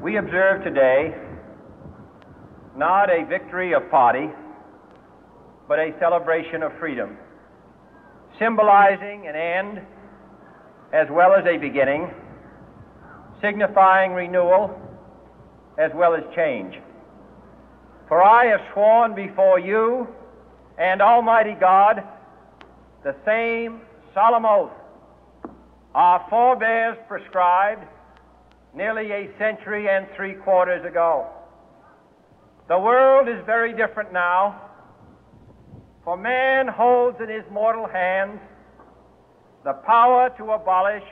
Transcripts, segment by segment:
We observe today not a victory of party, but a celebration of freedom, symbolizing an end as well as a beginning, signifying renewal as well as change. For I have sworn before you and Almighty God the same solemn oath our forebears prescribed nearly a century and three quarters ago. The world is very different now, for man holds in his mortal hands the power to abolish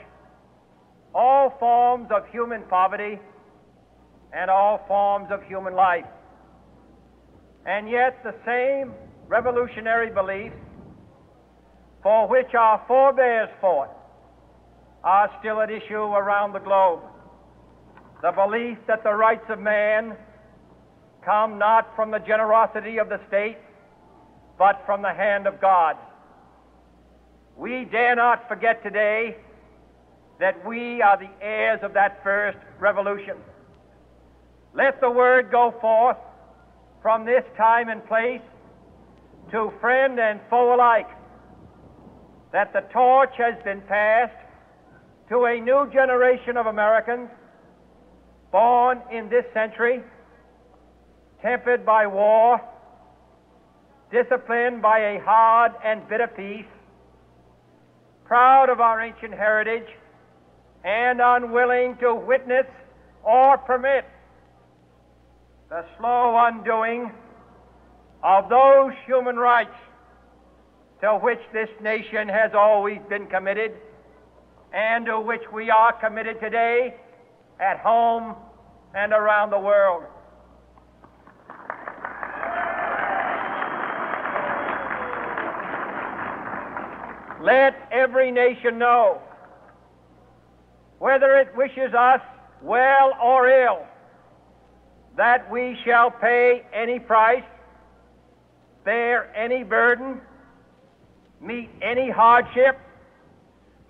all forms of human poverty and all forms of human life. And yet, the same revolutionary beliefs for which our forebears fought are still at issue around the globe. The belief that the rights of man come not from the generosity of the state, but from the hand of God. We dare not forget today that we are the heirs of that first revolution. Let the word go forth from this time and place to friend and foe alike that the torch has been passed to a new generation of Americans born in this century, tempered by war, disciplined by a hard and bitter peace, proud of our ancient heritage, and unwilling to witness or permit the slow undoing of those human rights to which this nation has always been committed and to which we are committed today at home and around the world. Let every nation know, whether it wishes us well or ill, that we shall pay any price, bear any burden, meet any hardship,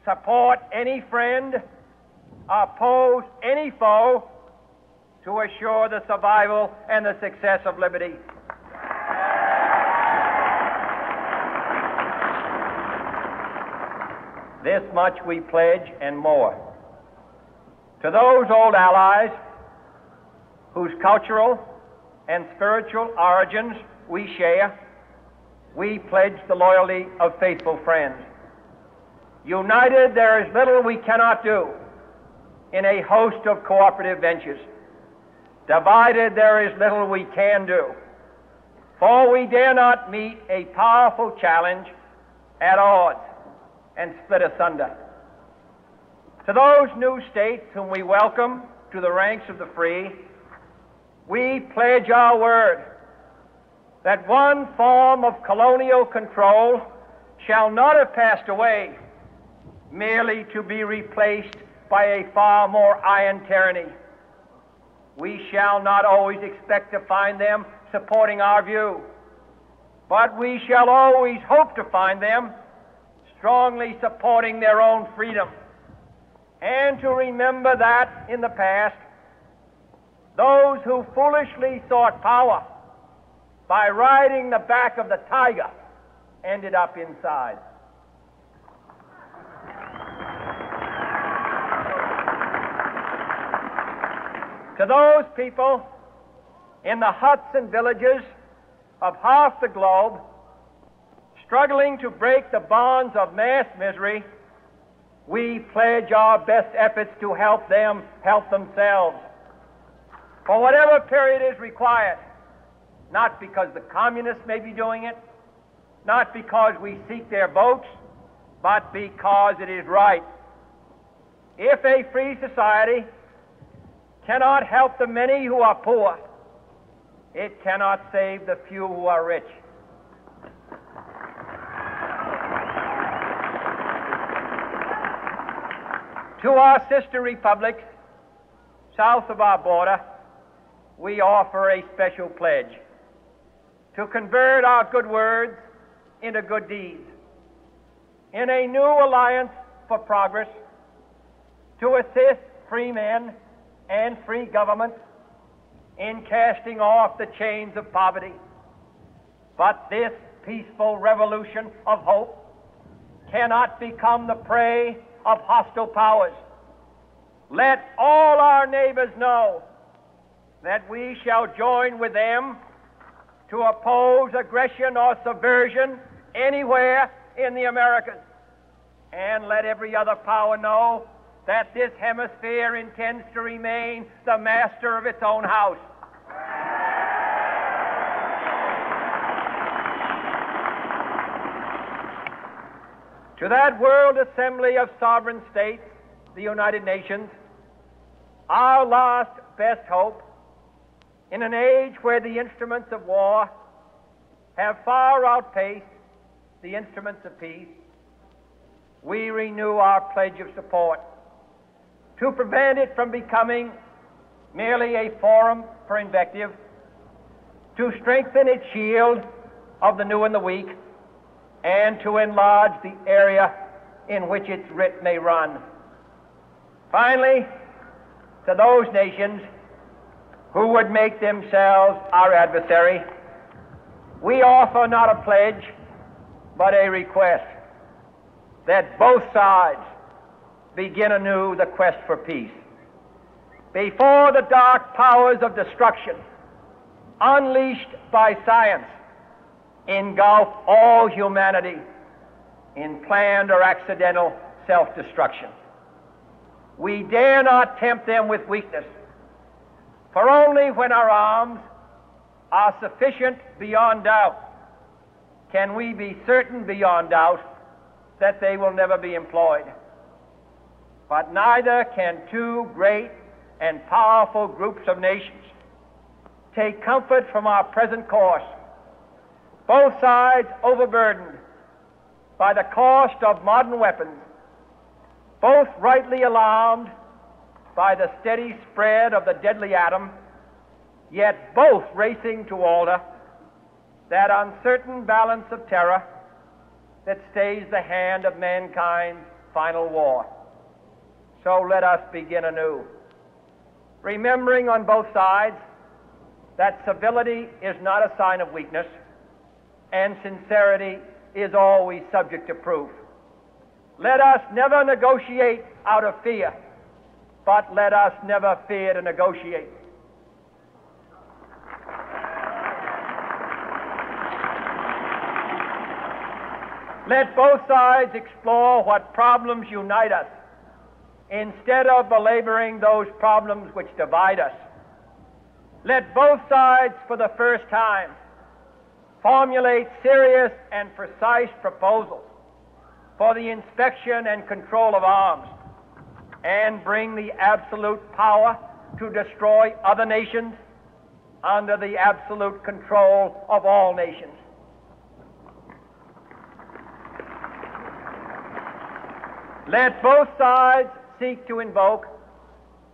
support any friend, oppose any foe to assure the survival and the success of liberty. This much we pledge and more. To those old allies whose cultural and spiritual origins we share, we pledge the loyalty of faithful friends. United, there is little we cannot do in a host of cooperative ventures. Divided, there is little we can do. For we dare not meet a powerful challenge at odds and split asunder. To those new states whom we welcome to the ranks of the free, we pledge our word that one form of colonial control shall not have passed away merely to be replaced by a far more iron tyranny. We shall not always expect to find them supporting our view, but we shall always hope to find them strongly supporting their own freedom. And to remember that in the past, those who foolishly sought power by riding the back of the tiger ended up inside. To those people in the huts and villages of half the globe struggling to break the bonds of mass misery, we pledge our best efforts to help them help themselves. For whatever period is required, not because the communists may be doing it, not because we seek their votes, but because it is right. If a free society cannot help the many who are poor. It cannot save the few who are rich. To our sister republic, south of our border, we offer a special pledge to convert our good words into good deeds. In a new alliance for progress, to assist free men and free government in casting off the chains of poverty. But this peaceful revolution of hope cannot become the prey of hostile powers. Let all our neighbors know that we shall join with them to oppose aggression or subversion anywhere in the Americas. And let every other power know that this hemisphere intends to remain the master of its own house. To that World Assembly of Sovereign States, the United Nations, our last best hope, in an age where the instruments of war have far outpaced the instruments of peace, we renew our pledge of support to prevent it from becoming merely a forum for invective, to strengthen its shield of the new and the weak, and to enlarge the area in which its writ may run. Finally, to those nations who would make themselves our adversary, we offer not a pledge, but a request that both sides begin anew the quest for peace. Before the dark powers of destruction, unleashed by science, engulf all humanity in planned or accidental self destruction. We dare not tempt them with weakness, for only when our arms are sufficient beyond doubt can we be certain beyond doubt that they will never be employed. But neither can two great and powerful groups of nations take comfort from our present course both sides overburdened by the cost of modern weapons, both rightly alarmed by the steady spread of the deadly atom, yet both racing to alter that uncertain balance of terror that stays the hand of mankind's final war. So let us begin anew, remembering on both sides that civility is not a sign of weakness and sincerity is always subject to proof. Let us never negotiate out of fear, but let us never fear to negotiate. Let both sides explore what problems unite us instead of belaboring those problems which divide us. Let both sides, for the first time, formulate serious and precise proposals for the inspection and control of arms and bring the absolute power to destroy other nations under the absolute control of all nations. Let both sides seek to invoke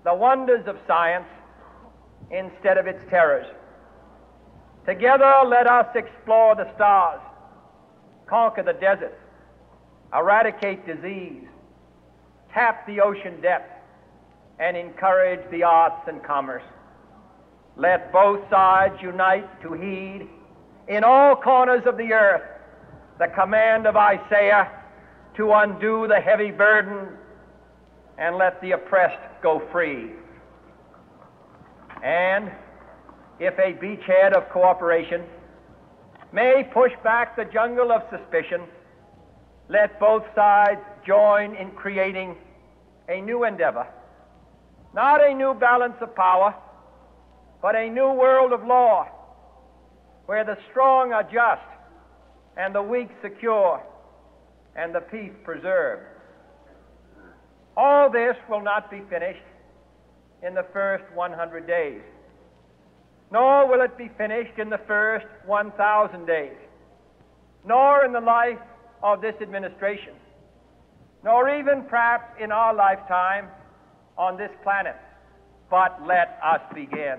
the wonders of science instead of its terrors. Together, let us explore the stars, conquer the deserts, eradicate disease, tap the ocean depths, and encourage the arts and commerce. Let both sides unite to heed in all corners of the earth the command of Isaiah to undo the heavy burden and let the oppressed go free. And if a beachhead of cooperation may push back the jungle of suspicion, let both sides join in creating a new endeavor. Not a new balance of power, but a new world of law where the strong are just and the weak secure and the peace preserved. All this will not be finished in the first 100 days nor will it be finished in the first 1,000 days, nor in the life of this administration, nor even perhaps in our lifetime on this planet. But let us begin.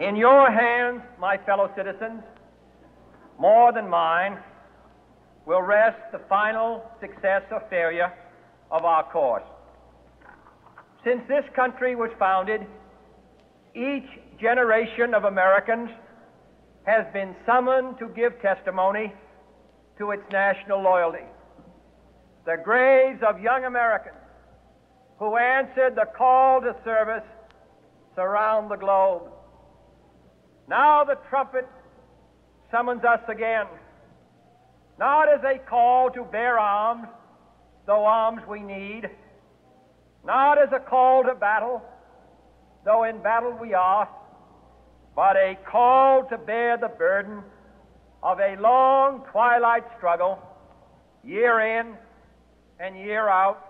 In your hands, my fellow citizens, more than mine, will rest the final success or failure of our course. Since this country was founded, each generation of Americans has been summoned to give testimony to its national loyalty. The graves of young Americans who answered the call to service surround the globe. Now the trumpet summons us again, not as a call to bear arms, though arms we need, not as a call to battle, though in battle we are, but a call to bear the burden of a long twilight struggle, year in and year out,